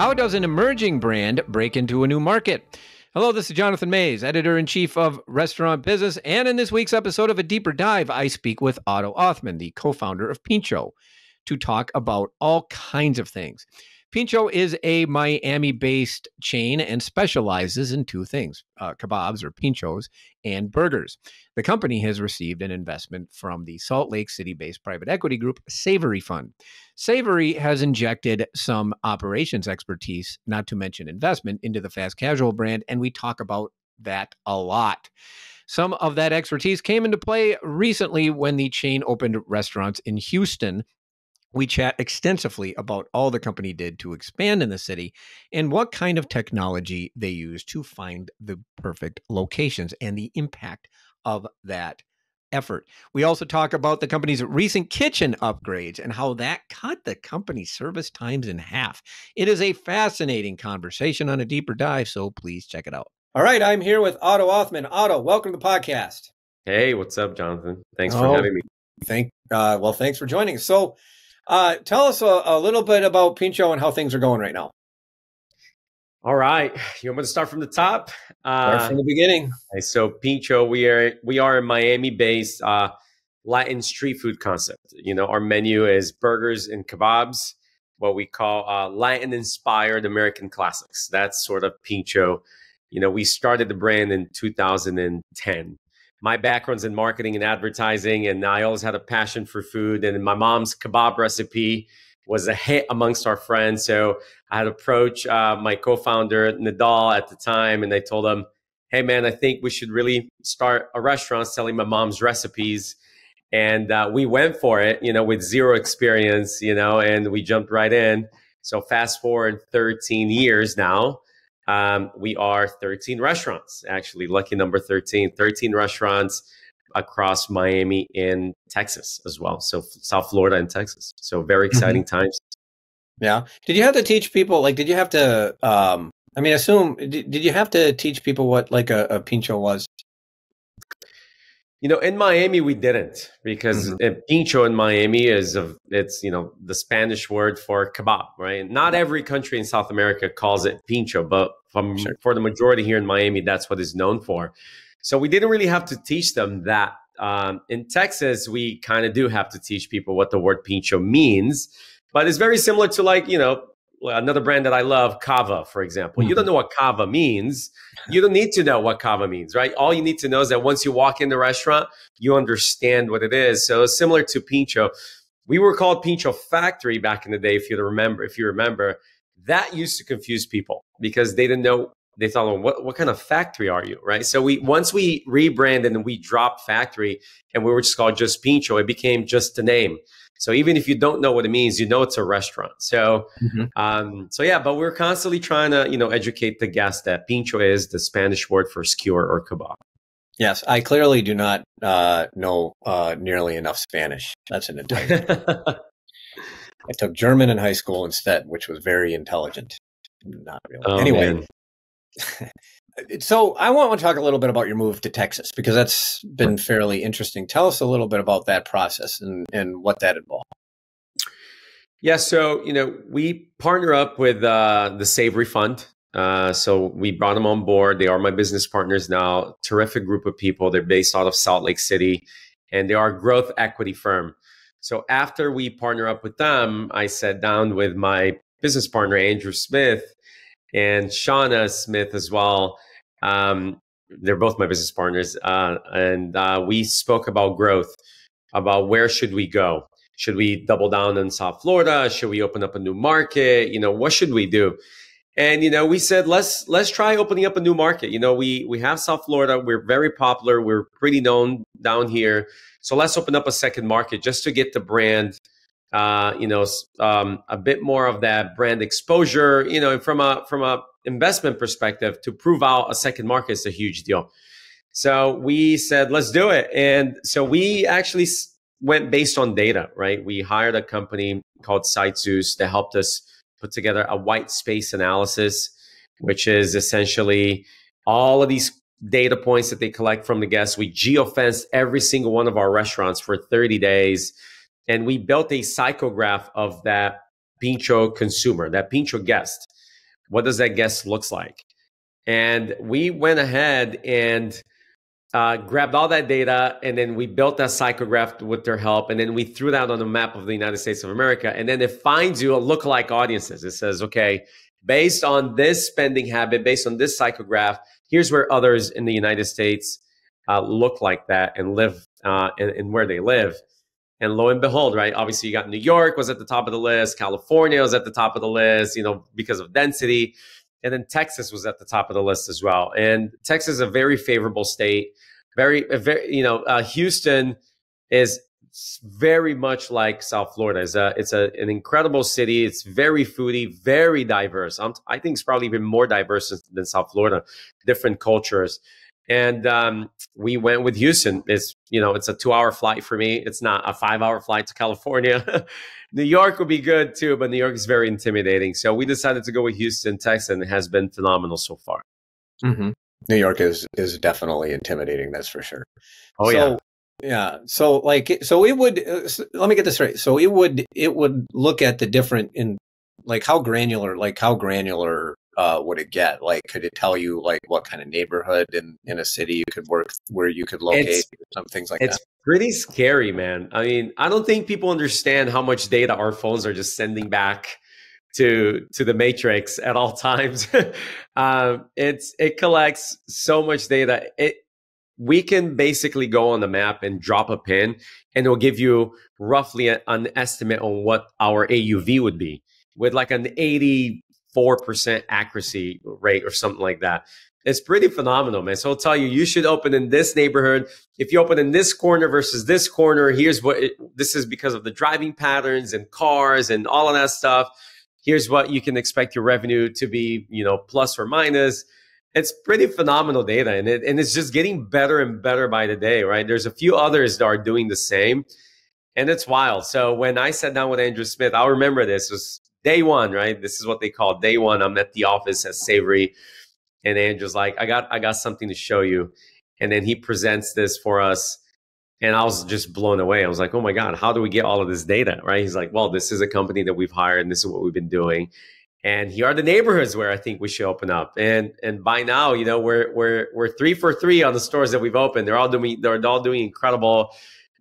How does an emerging brand break into a new market? Hello, this is Jonathan Maze, editor in chief of Restaurant Business. And in this week's episode of A Deeper Dive, I speak with Otto Othman, the co founder of Pincho, to talk about all kinds of things. Pincho is a Miami based chain and specializes in two things uh, kebabs or pinchos and burgers. The company has received an investment from the Salt Lake City based private equity group Savory Fund. Savory has injected some operations expertise, not to mention investment, into the fast casual brand, and we talk about that a lot. Some of that expertise came into play recently when the chain opened restaurants in Houston we chat extensively about all the company did to expand in the city and what kind of technology they use to find the perfect locations and the impact of that effort. We also talk about the company's recent kitchen upgrades and how that cut the company's service times in half. It is a fascinating conversation on a deeper dive, so please check it out. All right, I'm here with Otto Othman. Otto, welcome to the podcast. Hey, what's up, Jonathan? Thanks oh, for having me. Thank uh, well, thanks for joining. So, uh, tell us a, a, little bit about Pincho and how things are going right now. All right, you want me to start from the top? Uh, start from the beginning. Okay, so Pincho, we are we are a Miami-based uh, Latin street food concept. You know, our menu is burgers and kebabs, what we call uh, Latin-inspired American classics. That's sort of Pincho. You know, we started the brand in 2010 my background's in marketing and advertising, and I always had a passion for food. And my mom's kebab recipe was a hit amongst our friends. So I had approached uh, my co-founder Nedal at the time, and I told him, "Hey, man, I think we should really start a restaurant selling my mom's recipes." And uh, we went for it, you know, with zero experience, you know, and we jumped right in. So fast forward 13 years now um, we are 13 restaurants, actually, lucky number 13, 13 restaurants across Miami and Texas as well. So South Florida and Texas. So very mm-hmm. exciting mm-hmm. times. Yeah. Did you have to teach people, like, did you have to, um, I mean, assume, did, did you have to teach people what like a, a pincho was? You know, in Miami we didn't because mm-hmm. pincho in Miami is of it's you know the Spanish word for kebab, right? Not every country in South America calls it pincho, but from, sure. for the majority here in Miami, that's what it's known for. So we didn't really have to teach them that. Um, in Texas, we kind of do have to teach people what the word pincho means, but it's very similar to like you know another brand that I love, Cava, for example. Mm-hmm. You don't know what Cava means. You don't need to know what Cava means, right? All you need to know is that once you walk in the restaurant, you understand what it is. So similar to Pincho. We were called Pincho Factory back in the day, if you remember, if you remember. That used to confuse people because they didn't know they thought, well, what, what kind of factory are you? Right. So we once we rebranded and we dropped factory and we were just called just Pincho, it became just a name. So even if you don't know what it means, you know it's a restaurant. So, mm-hmm. um, so yeah, but we're constantly trying to you know educate the guest that pincho is the Spanish word for skewer or kebab. Yes, I clearly do not uh, know uh, nearly enough Spanish. That's an entire. I took German in high school instead, which was very intelligent. Not really. Oh, anyway, so I want to talk a little bit about your move to Texas because that's been fairly interesting. Tell us a little bit about that process and, and what that involved. Yeah, so you know we partner up with uh, the Savory Fund. Uh, so we brought them on board. They are my business partners now. Terrific group of people. They're based out of Salt Lake City, and they are a growth equity firm. So after we partner up with them, I sat down with my business partner Andrew Smith and Shauna Smith as well. Um, they're both my business partners, uh, and uh, we spoke about growth, about where should we go. Should we double down in South Florida? Should we open up a new market? You know, what should we do? And you know, we said let's let's try opening up a new market. You know, we we have South Florida. We're very popular. We're pretty known down here. So let's open up a second market just to get the brand uh, you know, um, a bit more of that brand exposure, you know, from a from a investment perspective, to prove out a second market is a huge deal. So we said, let's do it. And so we actually went based on data, right? We hired a company called SiteZeus that helped us put together a white space analysis, which is essentially all of these data points that they collect from the guests. We geofenced every single one of our restaurants for 30 days and we built a psychograph of that pincho consumer, that pincho guest. what does that guest looks like? And we went ahead and uh, grabbed all that data and then we built that psychograph with their help and then we threw that on the map of the united states of america and then it finds you a lookalike audiences it says okay based on this spending habit based on this psychograph here's where others in the united states uh, look like that and live uh, and, and where they live and lo and behold right obviously you got new york was at the top of the list california was at the top of the list you know because of density and then Texas was at the top of the list as well. And Texas is a very favorable state. Very, very, you know, uh, Houston is very much like South Florida. It's a, it's a, an incredible city. It's very foodie, very diverse. I'm, i think it's probably even more diverse than South Florida. Different cultures. And um, we went with Houston. It's you know it's a two hour flight for me. It's not a five hour flight to California. New York would be good too, but New York is very intimidating. So we decided to go with Houston, Texas, and it has been phenomenal so far. Mm-hmm. New York is is definitely intimidating. That's for sure. Oh so, yeah. Yeah. So like so it would uh, so let me get this right. So it would it would look at the different in like how granular like how granular uh, would it get? Like could it tell you like what kind of neighborhood in in a city you could work where you could locate it's, some things like it's that? It's pretty scary, man. I mean, I don't think people understand how much data our phones are just sending back to to the matrix at all times. um, it's it collects so much data. It we can basically go on the map and drop a pin, and it will give you roughly an estimate on what our AUV would be with like an eighty four percent accuracy rate or something like that. It's pretty phenomenal, man. So I'll tell you, you should open in this neighborhood. If you open in this corner versus this corner, here's what it, this is because of the driving patterns and cars and all of that stuff. Here's what you can expect your revenue to be, you know, plus or minus. It's pretty phenomenal data and it, and it's just getting better and better by the day, right? There's a few others that are doing the same and it's wild. So when I sat down with Andrew Smith, I'll remember this was day one, right? This is what they call day one. I'm at the office at Savory and Andrew's like, I got I got something to show you. And then he presents this for us. And I was just blown away. I was like, oh my God, how do we get all of this data? Right. He's like, well, this is a company that we've hired and this is what we've been doing. And here are the neighborhoods where I think we should open up. And and by now, you know, we're we're we're three for three on the stores that we've opened. They're all doing they're all doing incredible.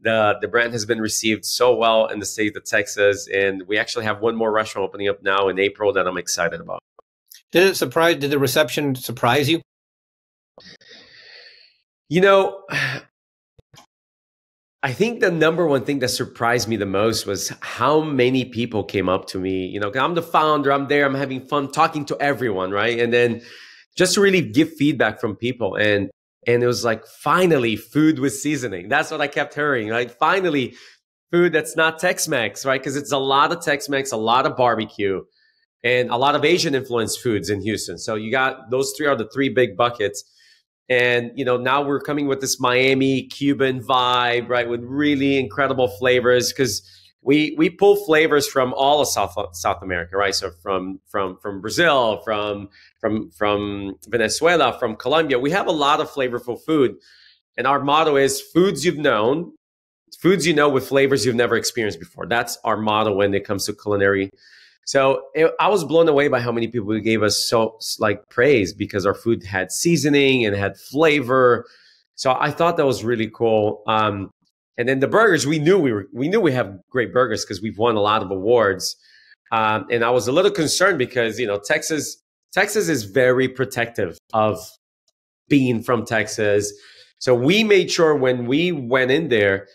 The the brand has been received so well in the state of Texas. And we actually have one more restaurant opening up now in April that I'm excited about. Did it surprise? Did the reception surprise you? You know, I think the number one thing that surprised me the most was how many people came up to me. You know, I'm the founder, I'm there, I'm having fun talking to everyone, right? And then just to really give feedback from people. And and it was like finally food with seasoning. That's what I kept hearing. Like finally food that's not Tex-Mex, right? Because it's a lot of Tex-Mex, a lot of barbecue and a lot of Asian influenced foods in Houston. So you got those three are the three big buckets. And you know, now we're coming with this Miami Cuban vibe, right? With really incredible flavors because we we pull flavors from all of South South America, right? So from from from Brazil, from from from Venezuela, from Colombia. We have a lot of flavorful food. And our motto is foods you've known, foods you know with flavors you've never experienced before. That's our motto when it comes to culinary so it, I was blown away by how many people gave us so like praise because our food had seasoning and had flavor. So I thought that was really cool. Um, and then the burgers, we knew we were we knew we have great burgers because we've won a lot of awards. Um, and I was a little concerned because you know Texas Texas is very protective of being from Texas. So we made sure when we went in there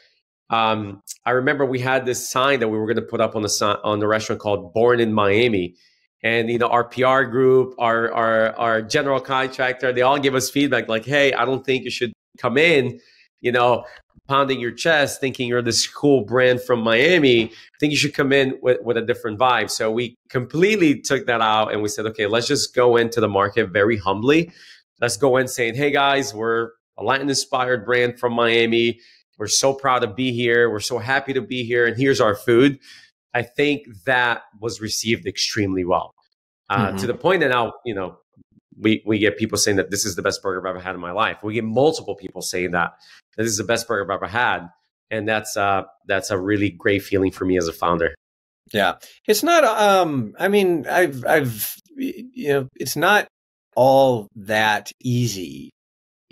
um, I remember we had this sign that we were going to put up on the on the restaurant called "Born in Miami," and you know our PR group, our our our general contractor, they all give us feedback like, "Hey, I don't think you should come in." You know, pounding your chest, thinking you're this cool brand from Miami. I think you should come in with, with a different vibe. So we completely took that out and we said, okay, let's just go into the market very humbly. Let's go in saying, hey guys, we're a Latin inspired brand from Miami. We're so proud to be here. We're so happy to be here. And here's our food. I think that was received extremely well uh, mm-hmm. to the point that now, you know, we, we get people saying that this is the best burger I've ever had in my life. We get multiple people saying that, that this is the best burger I've ever had. And that's, uh, that's a really great feeling for me as a founder. Yeah. It's not, um, I mean, I've, I've, you know it's not all that easy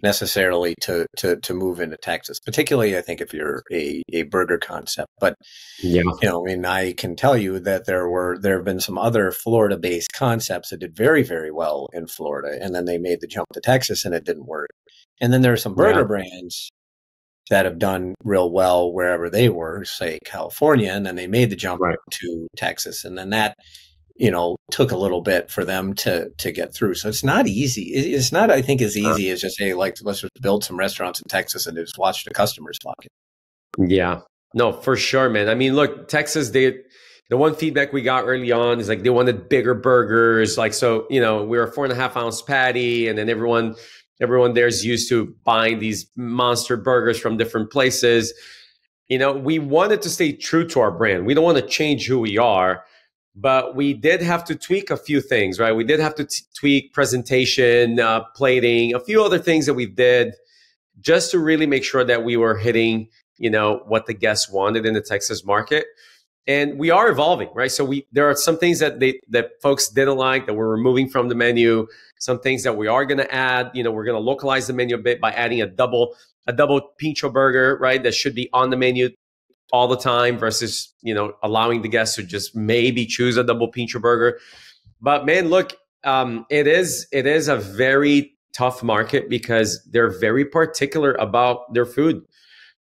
necessarily to to to move into Texas. Particularly, I think if you're a a burger concept. But yeah, you know, I mean, I can tell you that there were there have been some other Florida based concepts that did very very well in Florida, and then they made the jump to Texas, and it didn't work. And then there are some burger yeah. brands that have done real well wherever they were, say California, and then they made the jump right. to Texas, and then that you know took a little bit for them to to get through. So it's not easy. It's not, I think, as easy as just hey, like let's just build some restaurants in Texas and just watch the customers fucking. Yeah, no, for sure, man. I mean, look, Texas, they the one feedback we got early on is like they wanted bigger burgers. Like so, you know, we were a four and a half ounce patty, and then everyone everyone there's used to buying these monster burgers from different places. You know, we wanted to stay true to our brand. We don't want to change who we are, but we did have to tweak a few things, right? We did have to t- tweak presentation, uh, plating, a few other things that we did just to really make sure that we were hitting, you know, what the guests wanted in the Texas market. And we are evolving right? So we there are some things that they that folks didn't like that we're removing from the menu. Some things that we are going to add you know we're going to localize the menu a bit by adding a double a double pincho burger right? That should be on the menu all the time versus you know allowing the guests to just maybe choose a double pincho burger. But man look um, it is it is a very tough market because they're very particular about their food.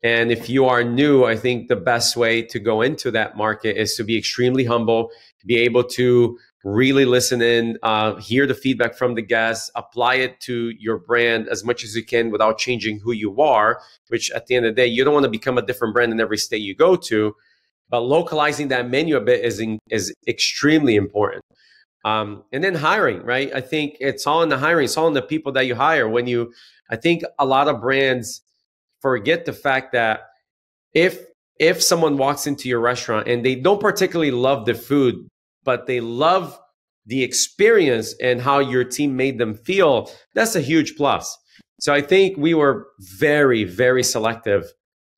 And if you are new, I think the best way to go into that market is to be extremely humble, to be able to really listen in, uh, hear the feedback from the guests, apply it to your brand as much as you can without changing who you are, which at the end of the day, you don't want to become a different brand in every state you go to. But localizing that menu a bit is, in, is extremely important. Um, and then hiring, right? I think it's all in the hiring, it's all in the people that you hire. When you, I think a lot of brands, forget the fact that if if someone walks into your restaurant and they don't particularly love the food, but they love the experience and how your team made them feel, that's a huge plus. So I think we were very, very selective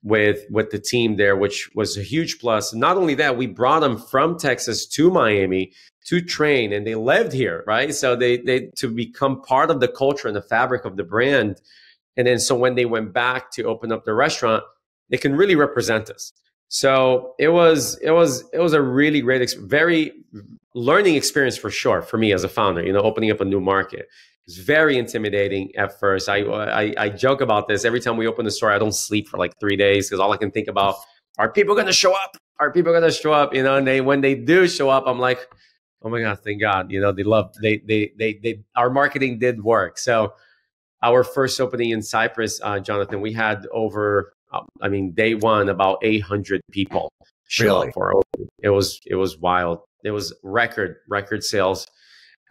with with the team there, which was a huge plus. Not only that, we brought them from Texas to Miami to train, and they lived here, right? So they they to become part of the culture and the fabric of the brand. And then so when they went back to open up the restaurant, they can really represent us. So it was it was it was a really great, very learning experience for sure for me as a founder. You know, opening up a new market. It's very intimidating at first. I, I I joke about this every time we open the store. I don't sleep for like three days because all I can think about are people going to show up? Are people going to show up? You know, and they when they do show up, I'm like, oh my god, thank God. You know, they love they they they they our marketing did work. So our first opening in Cypress, uh, Jonathan, we had over, I mean, day one, about 800 people show really? up for opening. It was it was wild. It was record record sales,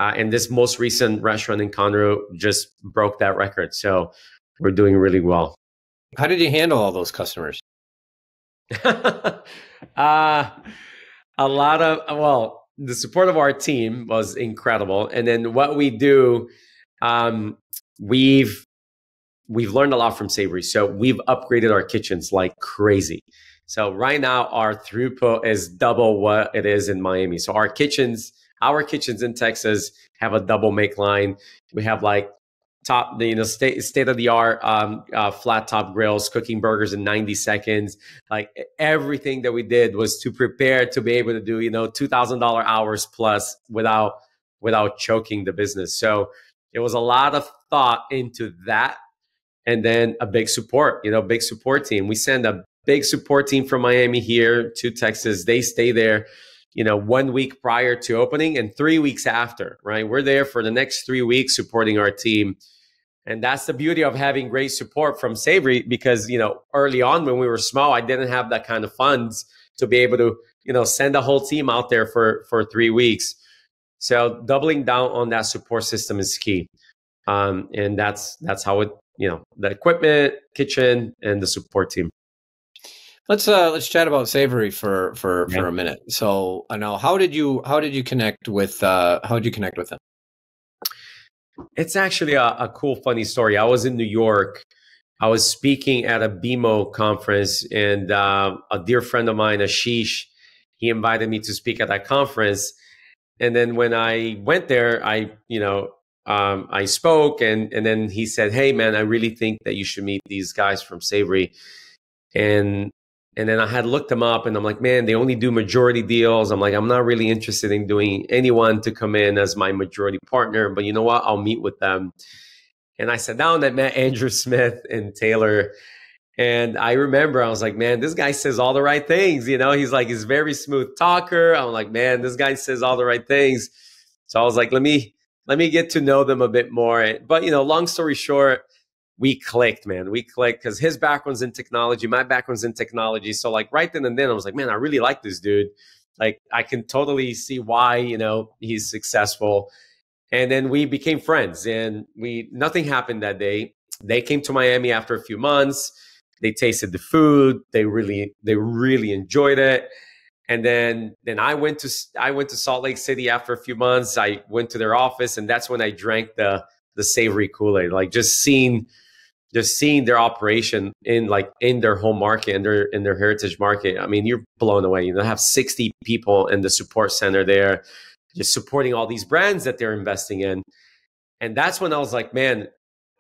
uh, and this most recent restaurant in Conroe just broke that record. So we're doing really well. How did you handle all those customers? uh, a lot of well, the support of our team was incredible, and then what we do. Um, we've we've learned a lot from Savory. So we've upgraded our kitchens like crazy. So right now our throughput is double what it is in Miami. So our kitchens, our kitchens in Texas have a double make line. We have like top, you know, state state of the art um, uh, flat top grills, cooking burgers in 90 seconds. Like everything that we did was to prepare to be able to do, you know, two thousand dollar hours plus without without choking the business. So it was a lot of thought into that and then a big support you know big support team. We send a big support team from miami here to texas. They stay there you know one week prior to opening and three weeks after right? We're there for the next three weeks supporting our team. And that's the beauty of having great support from savory because you know early on when we were small i didn't have that kind of funds to be able to you know send a whole team out there for for three weeks. So doubling down on that support system is key. Um, and that's that's how it you know the equipment kitchen and the support team. Let's uh let's chat about savory for for yeah. for a minute. So i know how did you how did you connect with uh how did you connect with them it's actually a, a cool funny story. I was in new york. I was speaking at a bimo conference and uh, a dear friend of mine ashish he invited me to speak at that conference. And then when I went there, I you know um, I spoke and and then he said, "Hey man, I really think that you should meet these guys from Savory." And and then I had looked them up and I'm like, man, they only do majority deals. I'm like, I'm not really interested in doing anyone to come in as my majority partner, but you know what? I'll meet with them. And I sat down and met Andrew Smith and Taylor. And I remember I was like, man, this guy says all the right things. You know, he's like, he's very smooth talker. I'm like, man, this guy says all the right things. So I was like, let me, let me get to know them a bit more. But, you know, long story short, we clicked, man. We clicked because his background's in technology, my background's in technology. So like right then and then, I was like, man, I really like this dude. Like I can totally see why you know he's successful. And then we became friends, and we nothing happened that day. They came to Miami after a few months. They tasted the food. They really they really enjoyed it. And then then I went to I went to Salt Lake City after a few months. I went to their office, and that's when I drank the the savory Kool Aid. Like just seeing just seeing their operation in like in their home market and their in their heritage market. I mean you're blown away. You know have 60 people in the support center there just supporting all these brands that they're investing in. And that's when i was like man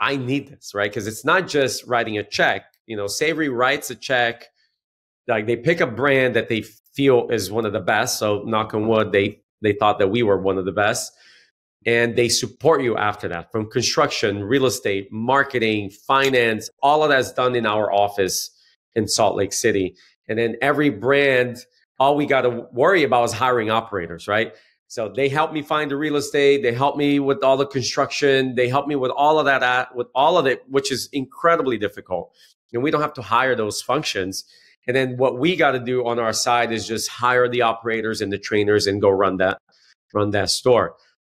i need this right? Because it's not just writing a check. You know savory writes a check. Like they pick a brand that they feel is one of the best so knock on wood they they thought that we were one of the best and they support you after that from construction, real estate, marketing, finance, all of that's done in our office in Salt Lake City. And then every brand, all we got to worry about is hiring operators, right? So they help me find the real estate. They help me with all the construction. They help me with all of that, uh, with all of it, which is incredibly difficult. And we don't have to hire those functions. And then what we got to do on our side is just hire the operators and the trainers and go run that, run that store.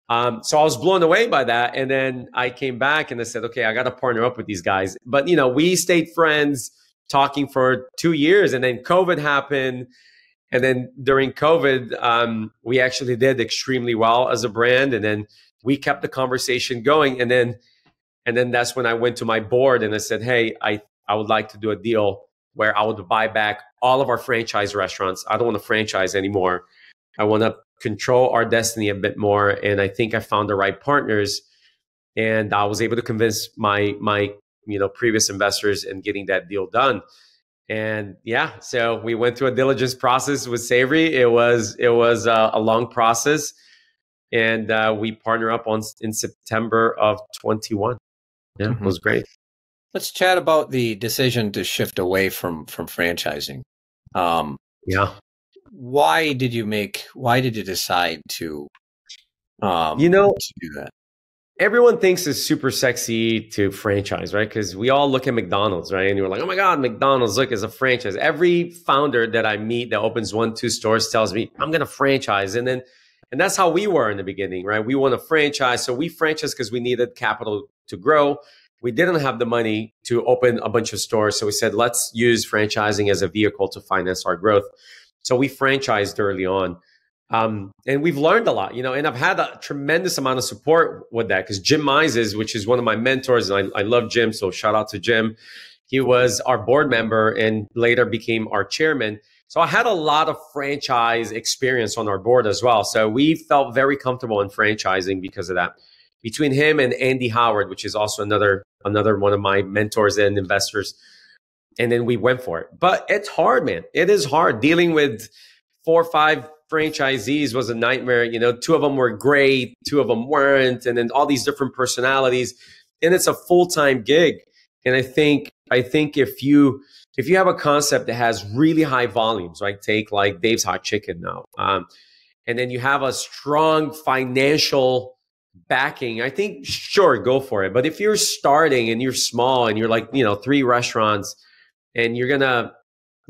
Um, so I was blown away by that. And then I came back and I said, okay, I got to partner up with these guys. But, you know, we stayed friends talking for two years and then COVID happened. And then during COVID, um, we actually did extremely well as a brand. And then we kept the conversation going. And then, and then that's when I went to my board and I said, hey, I, I would like to do a deal where I would buy back all of our franchise restaurants. I don't want to franchise anymore. I want to control our destiny a bit more. And I think I found the right partners, and I was able to convince my my you know previous investors in getting that deal done. And yeah, so we went through a diligence process with Savory. It was it was a, a long process, and uh, we partner up on in September of twenty one. Yeah, mm-hmm. it was great. Let's chat about the decision to shift away from from franchising. Um, yeah, why did you make why did you decide to um you know to do that? everyone thinks it's super sexy to franchise right? Because we all look at mcdonald's right? And you're like oh my god mcdonald's look as a franchise. Every founder that i meet that opens one two stores tells me i'm gonna franchise. And then and that's how we were in the beginning right? We want to franchise so we franchised because we needed capital to grow we didn't have the money to open a bunch of stores so we said let's use franchising as a vehicle to finance our growth so we franchised early on. Um, and we've learned a lot, you know, and I've had a tremendous amount of support with that because Jim Mizes, which is one of my mentors, and I, I love Jim, so shout out to Jim. He was our board member and later became our chairman. So I had a lot of franchise experience on our board as well. So we felt very comfortable in franchising because of that. Between him and Andy Howard, which is also another another one of my mentors and investors, and then we went for it. But it's hard, man. It is hard dealing with four or five franchisees was a nightmare. You know, two of them were great, two of them weren't, and then all these different personalities. And it's a full time gig. And I think I think if you if you have a concept that has really high volumes, right? Take like Dave's Hot Chicken now, um, and then you have a strong financial backing. I think sure, go for it. But if you're starting and you're small and you're like you know three restaurants and you're gonna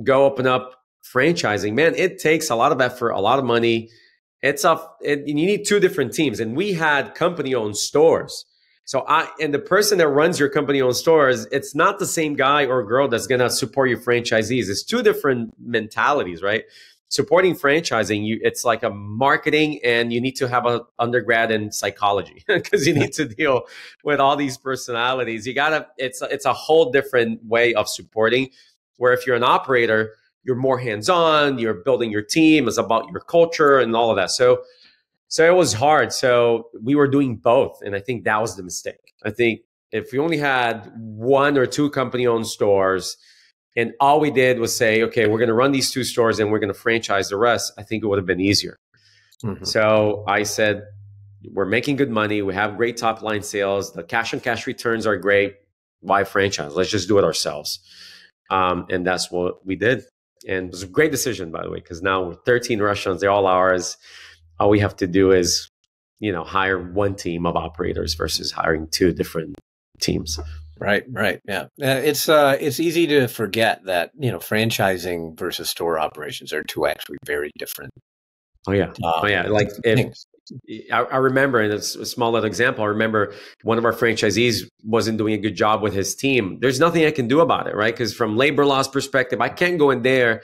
go open up franchising, man, it takes a lot of effort, a lot of money. It's a it, you need two different teams, and we had company owned stores. So I and the person that runs your company owned stores, it's not the same guy or girl that's gonna support your franchisees. It's two different mentalities, right? Supporting franchising, you it's like a marketing, and you need to have an undergrad in psychology because you need to deal with all these personalities. You gotta it's it's a whole different way of supporting. Where if you're an operator, you're more hands on. You're building your team. It's about your culture and all of that. So So it was hard. So we were doing both. And I think that was the mistake. I think if we only had one or two company owned stores and all we did was say, okay, we're going to run these two stores and we're going to franchise the rest, I think it would have been easier. Mm-hmm. So I said, we're making good money. We have great top line sales. The cash on cash returns are great. Why franchise? Let's just do it ourselves. Um, and that's what we did. And it was a great decision, by the way, because now we're 13 restaurants, they're all ours all we have to do is you know hire one team of operators versus hiring two different teams right right yeah uh, it's uh it's easy to forget that you know franchising versus store operations are two actually very different oh yeah um, oh yeah like if, I, I, remember, and it's a small little example. I remember one of our franchisees wasn't doing a good job with his team. There's nothing I can do about it, right? Because from labor laws perspective, I can't go in there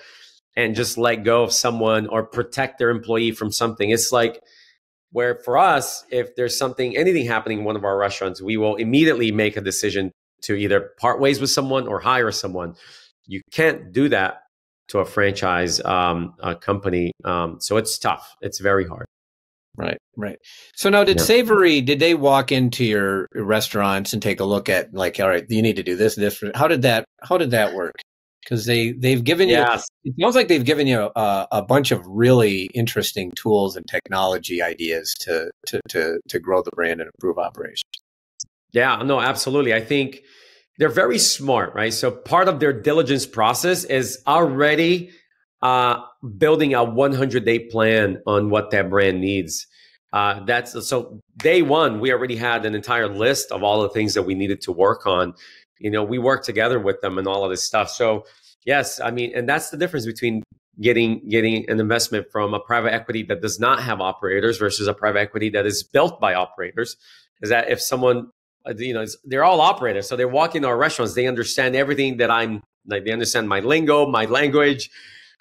and just let go of someone or protect their employee from something. It's like where for us, if there's something, anything happening in one of our restaurants, we will immediately make a decision to either part ways with someone or hire someone. You can't do that to a franchise um, a company. Um, so it's tough. It's very hard. Right, right. So now, did yeah. Savory? Did they walk into your restaurants and take a look at like, all right, you need to do this, this? How did that? How did that work? because they they've given yes. you it sounds like they've given you a, a, bunch of really interesting tools and technology ideas to, to to to grow the brand and improve operations yeah no absolutely. I think they're very smart right? So part of their diligence process is already uh, building a 100 day plan on what that brand needs. Uh, that's so day one we already had an entire list of all the things that we needed to work on. You know we work together with them and all of this stuff. So yes i mean and that's the difference between getting getting an investment from a private equity that does not have operators versus a private equity that is built by operators is that if someone you know they're all operators so they walk into our restaurants they understand everything that i'm like they understand my lingo my language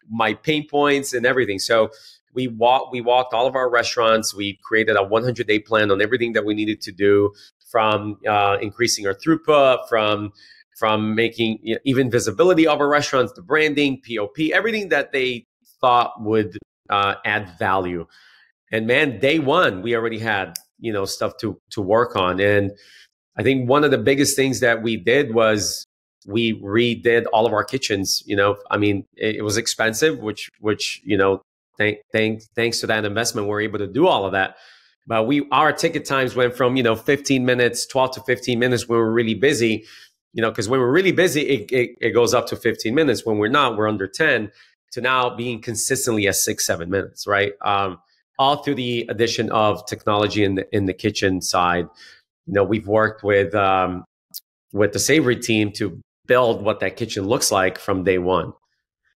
my pain points and everything so we walked we walked all of our restaurants we created a 100 day plan on everything that we needed to do from uh, increasing our throughput, from from making you know, even visibility of our restaurants, the branding, POP, everything that they thought would uh, add value. And man, day one, we already had you know stuff to to work on. And I think one of the biggest things that we did was we redid all of our kitchens. You know, I mean, it, it was expensive, which which you know, thank, thank, thanks to that investment, we're able to do all of that. But we our ticket times went from you know 15 minutes, 12 to 15 minutes when we're really busy. You know, because when we're really busy, it, it, it goes up to 15 minutes. When we're not, we're under 10 to now being consistently at six, seven minutes, right? Um, all through the addition of technology in the in the kitchen side. You know, we've worked with um, with the Savory team to build what that kitchen looks like from day one.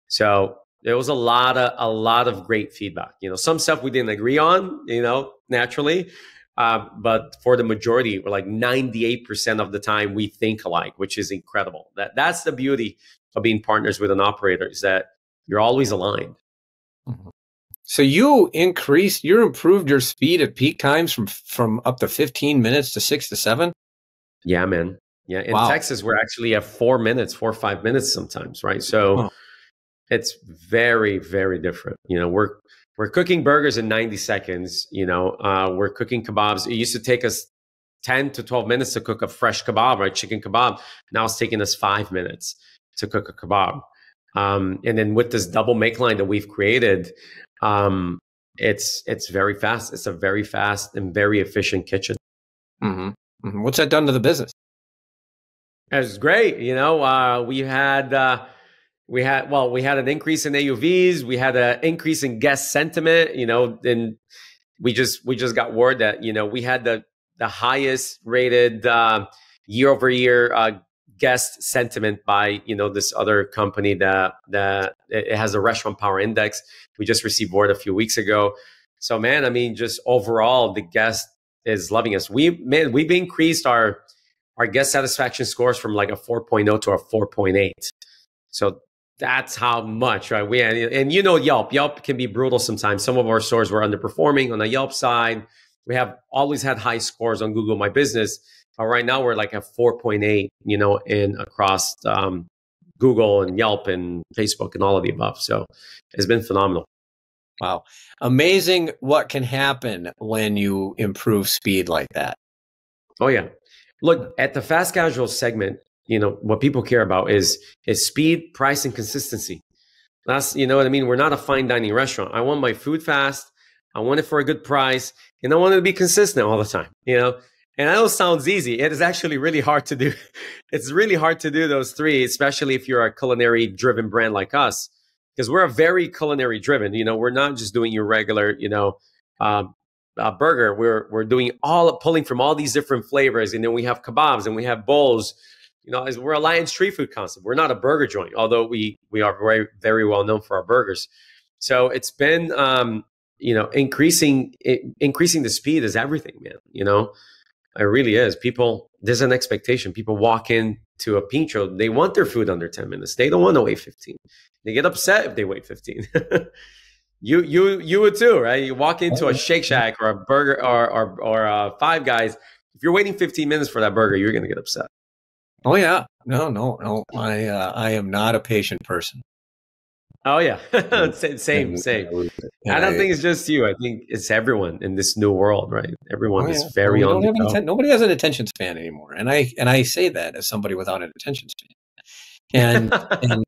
So there was a lot of a lot of great feedback. You know, some stuff we didn't agree on, you know, naturally. Uh, but for the majority, we're like 98% of the time we think alike, which is incredible. That that's the beauty of being partners with an operator is that you're always aligned. Mm-hmm. So you increased, you improved your speed at peak times from from up to 15 minutes to six to seven. Yeah, man. Yeah, in wow. Texas, we're actually at four minutes, four or five minutes sometimes, right? So it's very very different you know we're we're cooking burgers in 90 seconds you know uh, we're cooking kebabs it used to take us 10 to 12 minutes to cook a fresh kebab right chicken kebab now it's taking us five minutes to cook a kebab um, and then with this double make line that we've created um, it's it's very fast it's a very fast and very efficient kitchen mm-hmm. Mm-hmm. what's that done to the business it's great you know uh, we had uh, we had well we had an increase in auvs we had an increase in guest sentiment you know and we just we just got word that you know we had the the highest rated uh, year over year uh, guest sentiment by you know this other company that that it has a restaurant power index we just received word a few weeks ago so man i mean just overall the guest is loving us we man we've increased our our guest satisfaction scores from like a 4.0 to a 4.8 so that's how much, right? We and you know Yelp. Yelp can be brutal sometimes. Some of our stores were underperforming on the Yelp side. We have always had high scores on Google My Business, but right now we're like at 4.8, you know, in across um, Google and Yelp and Facebook and all of the above. So it's been phenomenal. Wow. Amazing what can happen when you improve speed like that. Oh yeah. Look, at the fast casual segment, you know, what people care about is is speed, price, and consistency. That's you know what I mean? We're not a fine dining restaurant. I want my food fast, I want it for a good price, and I want it to be consistent all the time, you know? And I know it sounds easy. It is actually really hard to do. It's really hard to do those three, especially if you're a culinary driven brand like us because we're a very culinary driven. You know, we're not just doing your regular, you know, uh, burger. We're we're doing all pulling from all these different flavors, and then we have kebabs and we have bowls. You know, we're a Lion street food concept. We're not a burger joint, although we we are very very well known for our burgers. So it's been um, you know increasing it, increasing the speed is everything, man. You know, it really is. People there's an expectation. People walk in to a Pincho, they want their food under 10 minutes. They don't want to wait 15. They get upset if they wait 15. you you you would too, right? You walk into a Shake Shack or a burger or or, or uh, Five Guys. If you're waiting 15 minutes for that burger, you're going to get upset. Oh yeah, no, no, no. I uh, I am not a patient person. Oh yeah, same, same. I don't think it's just you. I think it's everyone in this new world, right? Everyone oh, yeah. is very well, on. Atten- nobody has an attention span anymore, and I and I say that as somebody without an attention span. And and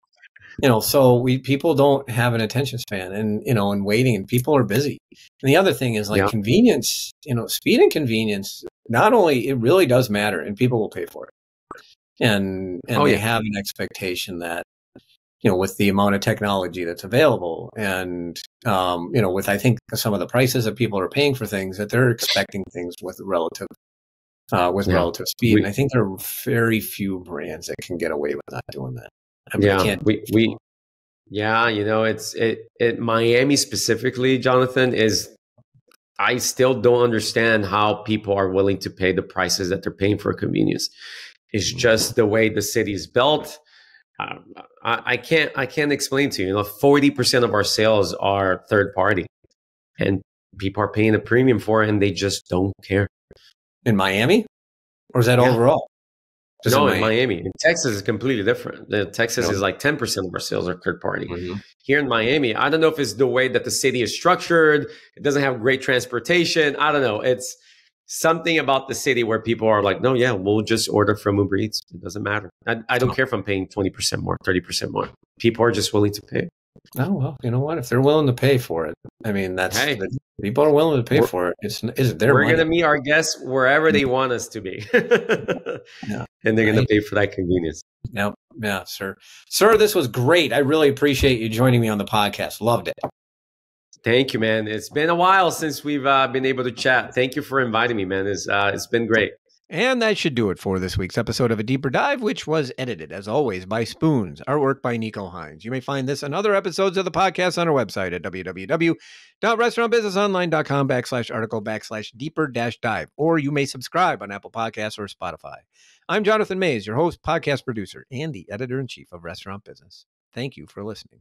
you know, so we people don't have an attention span, and you know, and waiting, and people are busy. And the other thing is like yeah. convenience. You know, speed and convenience. Not only it really does matter, and people will pay for it. And and oh, they have an expectation that you know, with the amount of technology that's available, and um, you know, with I think some of the prices that people are paying for things, that they're expecting things with relative uh, with yeah. relative speed. We, and I think there are very few brands that can get away with not doing that. I mean, yeah, we we yeah, you know, it's it it Miami specifically, Jonathan is. I still don't understand how people are willing to pay the prices that they're paying for convenience. It's just the way the city is built I, I can't I can't explain to you. You know, forty percent of our sales are third party, and people are paying a premium for it, and they just don't care. In Miami, or is that yeah. overall? Just no, in Miami. in Miami. Texas, is completely different. The Texas no. is like ten percent of our sales are third party. Mm-hmm. Here in Miami, I don't know if it's the way that the city is structured. It doesn't have great transportation. I don't know. It's something about the city where people are like, no, yeah, we'll just order from Uber Eats. It doesn't matter. I, I don't oh. care if I'm paying 20% more, 30% more. People are just willing to pay. Oh, well, you know what? If they're willing to pay for it, I mean, that's hey, the, people are willing to pay for it. It's, it's their We're going to meet our guests wherever they mm. want us to be. yeah. And they're right. to pay for that convenience. Yeah. Yeah, sir. Sir, this was great. I really appreciate you joining me on the podcast. Loved it. Thank you, man. It's been a while since we've uh, been able to chat. Thank you for inviting me, man. It's, uh, it's been great. And that should do it for this week's episode of A Deeper Dive, which was edited, as always, by Spoons, artwork by Nico Hines. You may find this and other episodes of the podcast on our website at www.restaurantbusinessonline.com backslash article backslash deeper dash dive, or you may subscribe on Apple Podcasts or Spotify. I'm Jonathan Maze, your host, podcast producer, and the editor in chief of Restaurant Business. Thank you for listening.